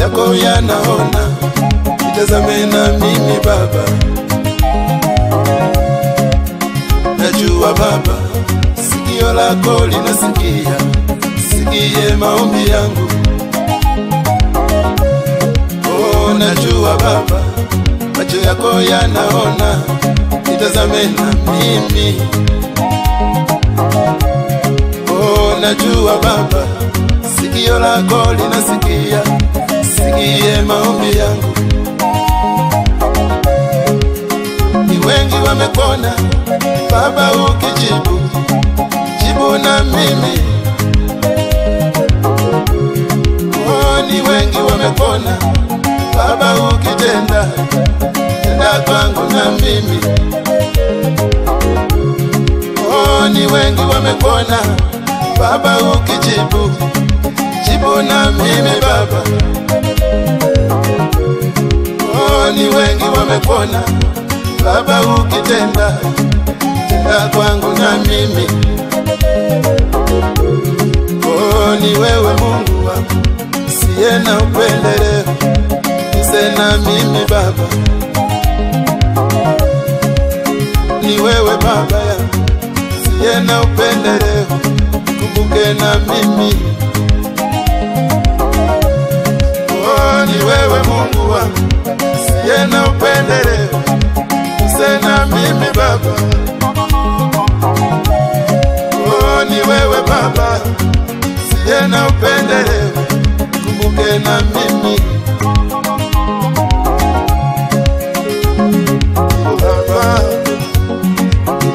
Yako yanaona, itazame na mimi Baba. Najua Baba, macho yako yanaona, itazame na mimi. Oh, najua Baba, sikio lako linasikia, sikie maombi yangu. Ni wengi wamepona Baba, ukijibu jibu na mimi. Oh, ni wengi wamepona Baba, ukitenda tenda kwangu na mimi. Oh, ni wengi wamekona Baba, ukijibu jibu na mimi Baba. Oh, ni wengi wamepona Baba, ukitenda tenda kwangu na mimi. Oh, ni wewe Mungu wangu, siye na upendeleo, na mimi Baba. Ni wewe Baba ya siye na upendeleo, kumbuke na mimi.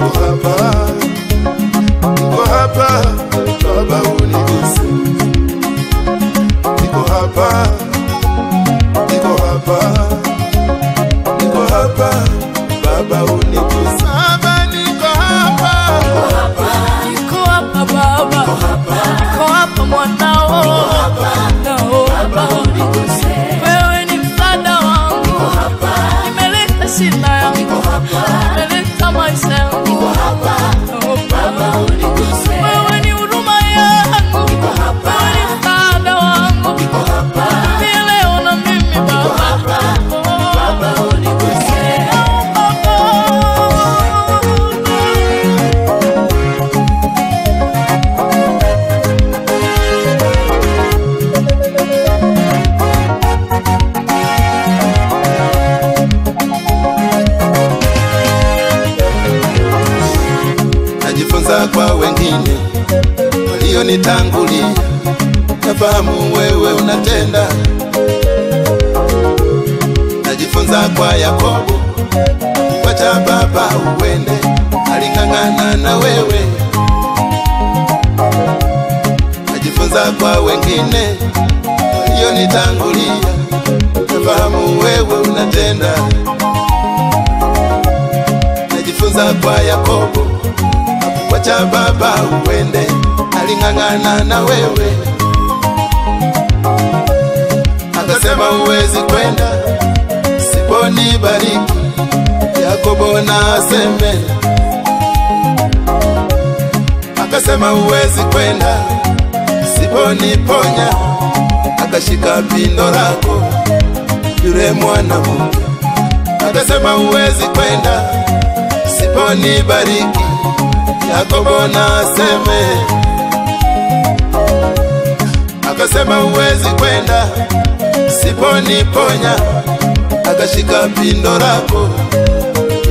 Niko hapa, niko hapa, Baba uniguse. Niko hapa, niko hapa, niko hapa, Baba. Uniguse. Baba niko hapa, Niko hapa baba, niko hapa. Mwanao, naomba wewe najifunza kwa wengine walionitangulia, nafahamu wewe unatenda. Najifunza kwa Yakobo, wacha baba uende, aling'ang'ana na wewe. Najifunza kwa wengine walionitangulia, nafahamu wewe unatenda. Najifunza kwa Yakobo, wacha baba uende, aling'ang'ana na wewe, akasema huwezi kwenda siponibariki. Yakobo na aseme, akasema huwezi kwenda Siponi ponya, Akashika pindo lako yule mwanamke, akasema huwezi kwenda siponibariki. Yakobo na akasema uwezi kwenda siponiponya. Akashika pindo lako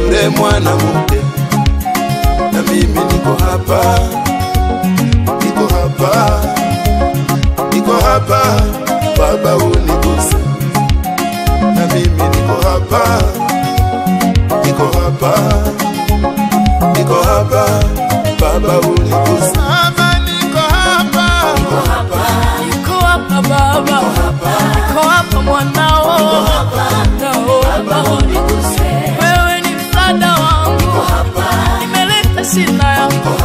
yule mwanamke, na mimi niko hapa, niko hapa, niko hapa, Baba uniguse, mwanao, wewe ni msaada wangu, nimeleta shida yangu,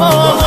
mwanao